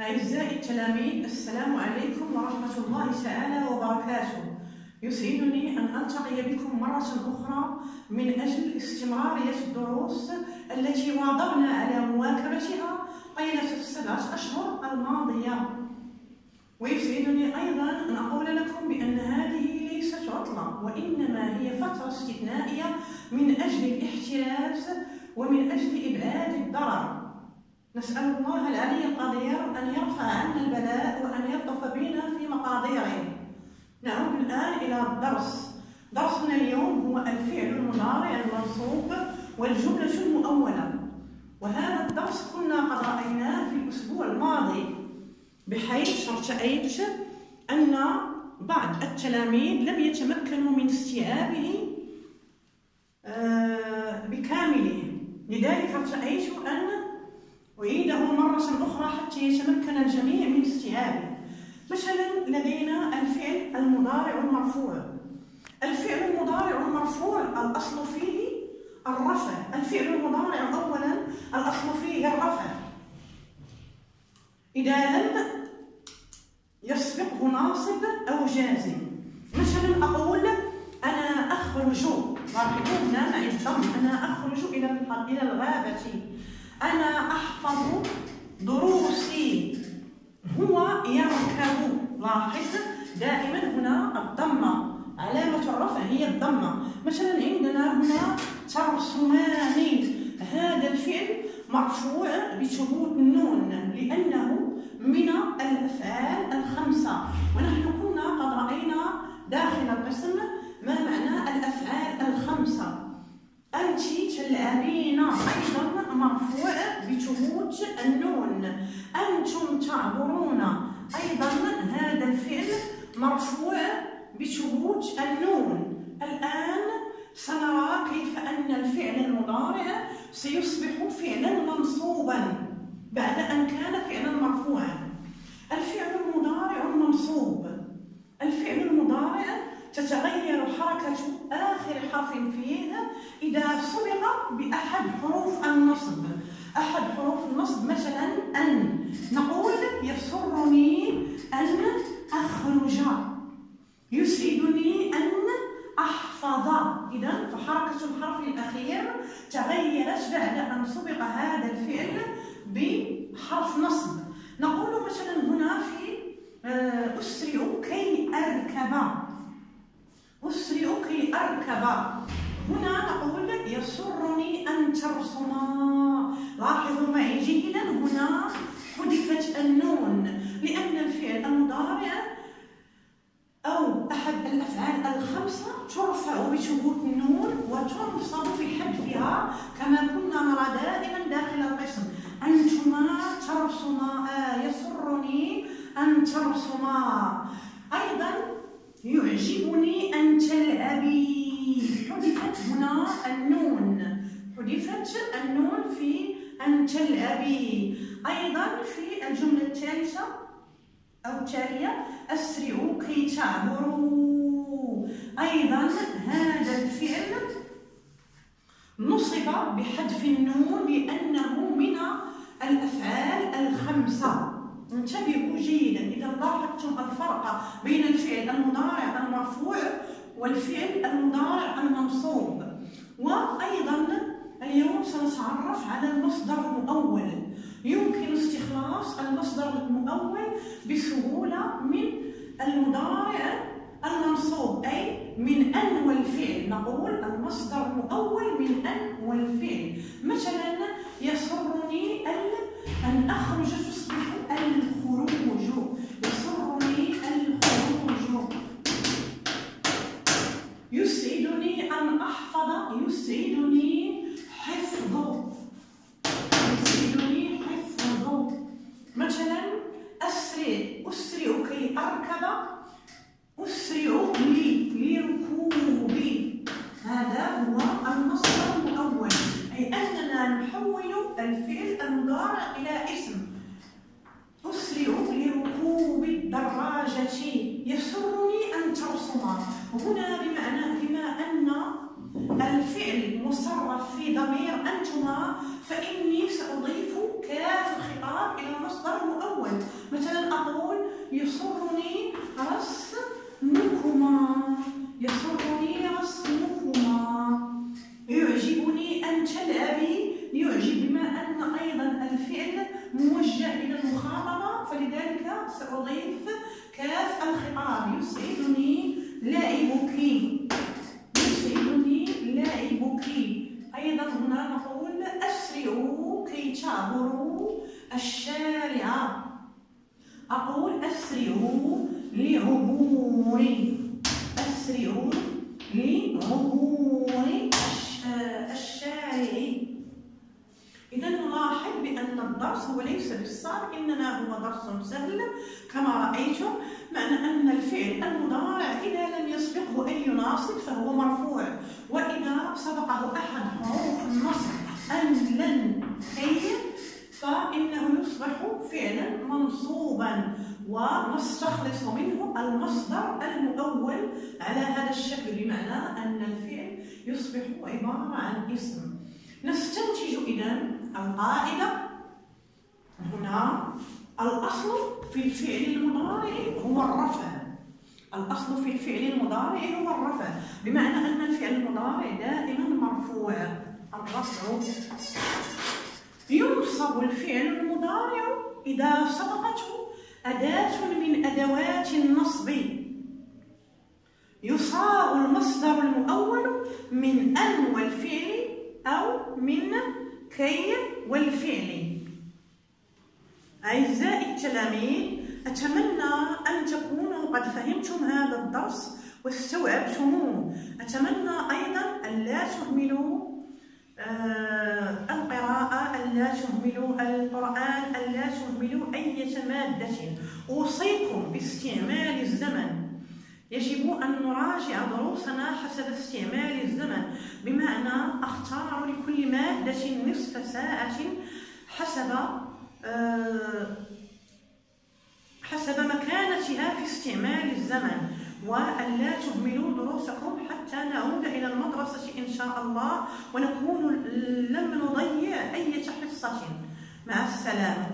أعزائي التلاميذ السلام عليكم ورحمة الله تعالى وبركاته. يسعدني أن ألتقي بكم مرة أخرى من أجل استمرارية الدروس التي واظبنا على مواكبتها طيلة السبعة أشهر الماضية. ويسعدني أيضا أن أقول لكم بأن هذه ليست عطلة وإنما هي فترة استثنائية من أجل الاحتراز ومن أجل إبعاد نسأل الله العلي القدير أن يرفع عنا البلاء وأن يلطف بنا في مقاديره نعود الآن إلى الدرس. درسنا اليوم هو الفعل المضارع المنصوب والجملة المؤولة. وهذا الدرس كنا قد رأيناه في الأسبوع الماضي بحيث ارتأيت أن بعض التلاميذ لم يتمكنوا من استيعابه آه، بكامله. لذلك ارتأيت أن أعيده مرة أخرى حتى يتمكن الجميع من استيعابه مثلا لدينا الفعل المضارع المرفوع. الفعل المضارع المرفوع الأصل فيه الرفع. الفعل المضارع أولا الأصل فيه الرفع. إذا لم يسبقه ناصب أو جازم. مثلا أقول أنا أخرج. لاحظوا هنا معي الضم. أنا أخرج إلى إلى الغابة. أنا أحفظ دروسي. هو يركب لاحظ دائما هنا الضمة. علامة الرفع هي الضمة. مثلا عندنا هنا ترسمان هذا الفعل مرفوع بثبوت النون لأنه من الأفعال الخمسة. ونحن كنا قد رأينا داخل القسم ما معنى الأفعال الخمسة أنت تلعبين أيضا مرفوع بثبوت النون أنتم تعبرون أيضا هذا الفعل مرفوع بثبوت النون الآن سنرى كيف أن الفعل المضارع سيصبح فعلا منصوبا بعد أن كان فعلا مرفوعا. الفعل المضارع المنصوب الفعل المضارع تتغير حركة آخر حرف فيه إذا سبق بأحد حروف النصب. أحد حروف النصب مثلا أن. نقول يسرني أن أخرج. يسعدني أن أحفظ. إذا فحركة الحرف الأخير تغيرت بعد أن سبق هذا الفعل بحرف نصب. نقول مثلا هنا في آه، أسرع كي أركب. أسرع كي أركب. هنا نقول يسرني أن ترسما. لاحظوا معي جيدا هنا حذفت النون لأن الفعل المضارع أو أحد الأفعال الخمسة ترفع بثبوت النون وتنصب بحذفها كما كنا نرى دائما داخل القسم. أنتما ترسما آه يسرني أن ترسما. أيضا يعجبني أن تلعبي حذفت هنا النون. حذفت النون في أن تلعبي أيضا في الجملة الثالثة أو التالية أسرعوا كي تعبروا. أيضا هذا الفعل نصب بحذف النون لأنه من الأفعال الخمسة. انتبهوا جيدا إذا لاحظتم الفرق بين الفعل المضارع المرفوع والفعل المضارع المنصوب. وأيضا اليوم سنتعرف على المصدر المؤول. يمكن استخلاص المصدر المؤول بسهولة من المضارع المنصوب أي من أن والفعل. نقول المصدر المؤول من أن والفعل. مثلا يسرني أن أخرج تصبح الخروج يسرني الخروج يسعدني أن أحفظ يسعدني حفظ يسعدني حفظ مثلا أسرع أسرع كي أركب أسرع لي لركوبي هذا هو المصدر الأول أي أننا نحول الفعل المضارع إلى اسم. أسرع لركوب الدراجة. يسرني أن ترسم. هنا بمعنى بما أن الفعل مصرف في ضمير أنتما فإني سأضيف كاف الخطاب إلى المصدر المؤول رسمكما. يسرني رسمكما. يعجبني أن تلعبي يعجب بما أن أيضا الفعل موجه إلى المخاطبة فلذلك سأضيف كاف الخطاب. يسعدني لعبك يسعدني لعبك أيضا هنا نقول أسرعوا كي تعبروا الشارع. أقول أسرعوا لعبور أسرعوا لعبور الشارع إذا بأن الدرس هو ليس بالصعب إنما هو درس سهل كما رأيتم معنى أن الفعل المضارع إذا لم يسبقه أي ناصب فهو مرفوع وإذا سبقه أحد حروف النصب أن لن كي فإنه يصبح فعلا منصوبا ونستخلص منه المصدر المؤول على هذا الشكل بمعنى أن الفعل يصبح عبارة عن اسم. نستنتج إذا القاعدة. هنا الأصل في الفعل المضارع هو الرفع. الأصل في الفعل المضارع هو الرفع. بمعنى أن الفعل المضارع دائما مرفوع. الرفع ينصب الفعل المضارع إذا سبقته أداة من أدوات النصب. يصاغ المصدر المؤول من أن والفعل أو من كي والفعل. أعزائي التلاميذ أتمنى أن تكونوا قد فهمتم هذا الدرس واستوعبتموه أتمنى أيضا أن لا تهملوا آه القراءة ألا تهملوا القرآن ألا تهملوا أي مادة. أوصيكم باستعمال الزمن. يجب أن نراجع دروسنا حسب استعمال الزمن بمعنى أختار لكل مادة نصف ساعة حسب حسب مكانتها في استعمال الزمن وأن لا تهملوا دروسكم حتى نعود إلى المدرسة إن شاء الله ونكون لم نضيع أي حصة. مع السلامة.